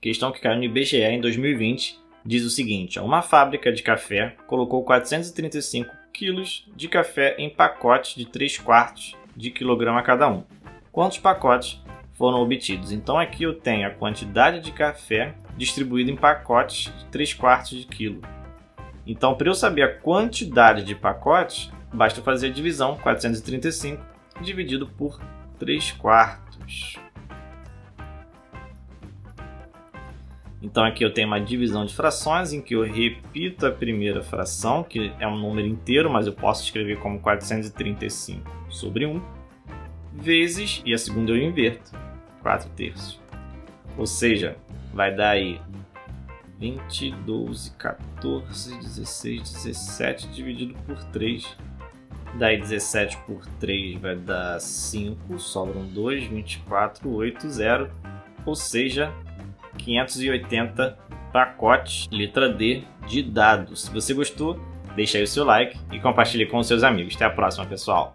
questão que caiu no IBGE em 2020, diz o seguinte: uma fábrica de café colocou 435 quilos de café em pacotes de 3 quartos de quilograma cada um. Quantos pacotes foram obtidos? Então aqui eu tenho a quantidade de café distribuído em pacotes de 3 quartos de quilo. Então, para eu saber a quantidade de pacotes, basta fazer a divisão 435 dividido por 3 quartos. Então aqui eu tenho uma divisão de frações em que eu repito a primeira fração, que é um número inteiro, mas eu posso escrever como 435 sobre 1, vezes, e a segunda eu inverto, 4 terços. Ou seja, vai dar aí 20, 12, 14, 16, 17 dividido por 3. Daí 17 por 3 vai dar 5, sobram 2, 24, 8, 0. Ou seja, 580 pacotes, letra D, de dados. Se você gostou, deixa aí o seu like e compartilhe com seus amigos. Até a próxima, pessoal!